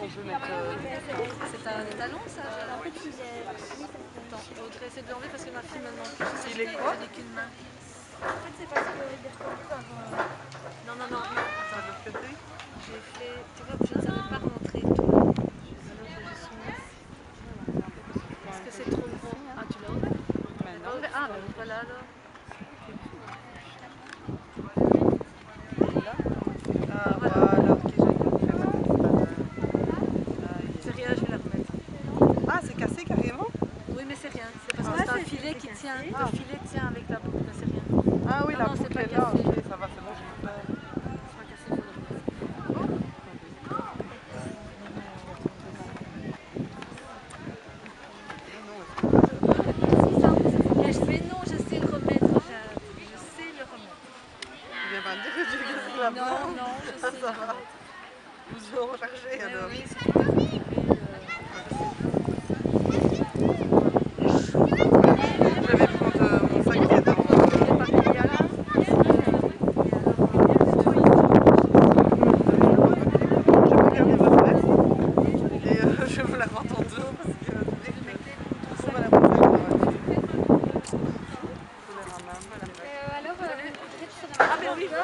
on peut mettre. euh, C'est un étalon ça ça Attends, Audrey, essaie de l'enlever parce que ma fille me demande plus. Il est quoi Je qu'une main. En fait, c'est parce que les par... euh, Non, non, non, non. de Attends, l'autre côté. j'ai fait. Tu vois, je ne savais pas rentrer tout. Je. Est-ce que c'est trop grand Ah, tu l'as ouvert Maintenant. Enlevé- Ah, ben voilà alors. Ah, voilà, ok, j'ai compris. C'est rien, je vais la remettre. Ah, c'est cassé carrément Oui, mais c'est rien. C'est parce que Ah, c'est un c'est- filet c'est qui cassé. Tient. Ah. Le filet tient avec la boucle, c'est rien. Ah oui, Non, la non, c'est boucle pas est là, ok, ça va, c'est bon, mais je- Mais non. Non, je sais le Ça va. remettre. Vous en rechargez alors. oui, c'est tout à fait occupé, euh, Je vais prendre euh, mon sac qui est dans. il est pas payé à la- Je peux garder votre veste et euh, je vous la rends en deux parce que euh, dès que je trouve la bouteille, on va Je vous la ramène. euh, alors, euh, peut-être que ça Ah, mais oui, Bah, donnez. Mets ça dans le corps. Je mets ça dans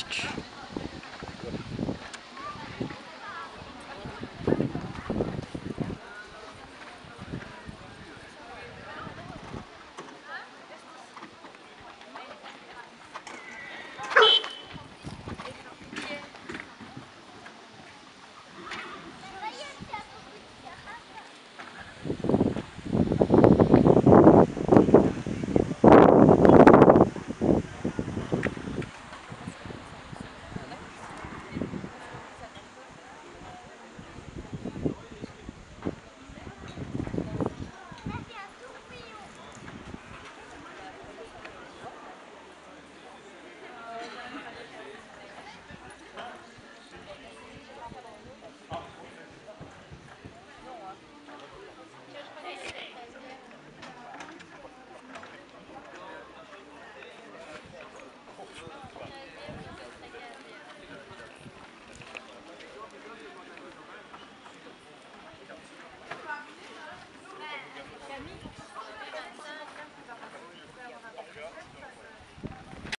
Doncic.